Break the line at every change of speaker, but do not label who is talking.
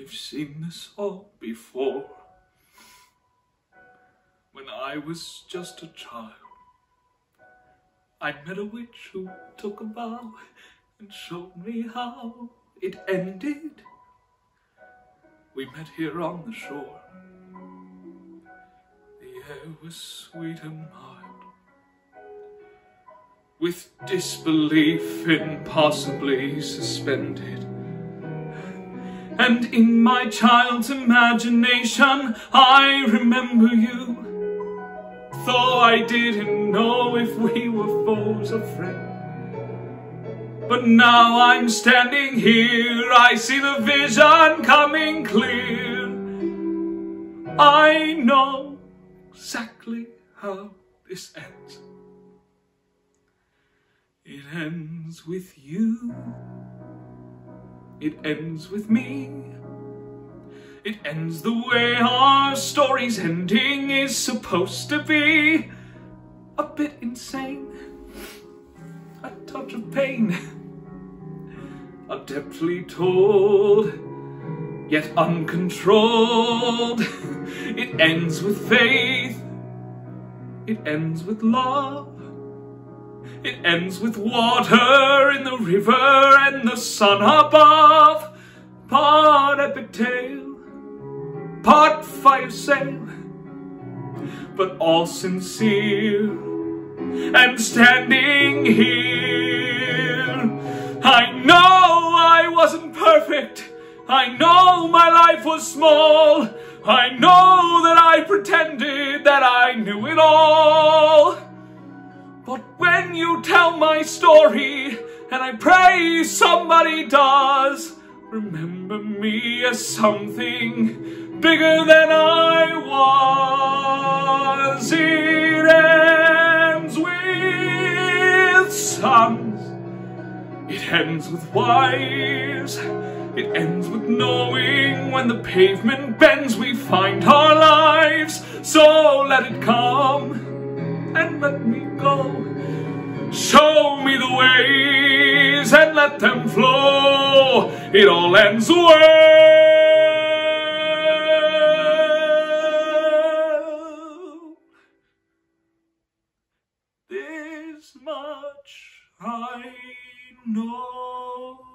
We've seen this all before. When I was just a child, I met a witch who took a vow and showed me how it ended. We met here on the shore. The air was sweet and mild. With disbelief impossibly suspended. And in my child's imagination, I remember you. Though I didn't know if we were foes or friends. But now I'm standing here, I see the vision coming clear. I know exactly how this ends. It ends with you. It ends with me. It ends the way our story's ending is supposed to be. A bit insane. A touch of pain. Adeptly told, yet uncontrolled. It ends with faith. It ends with love. It ends with water in the river and the sun above. Part epic tale, part fire sale, but all sincere and standing here. I know I wasn't perfect. I know my life was small. I know that I pretended that I knew it all. You tell my story, and I pray somebody does, remember me as something bigger than I was. It ends with sons. It ends with wives. It ends with knowing when the pavement bends, we find our lives. So let it come and let me go. Show me the ways and let them flow. It all ends well. This much I know.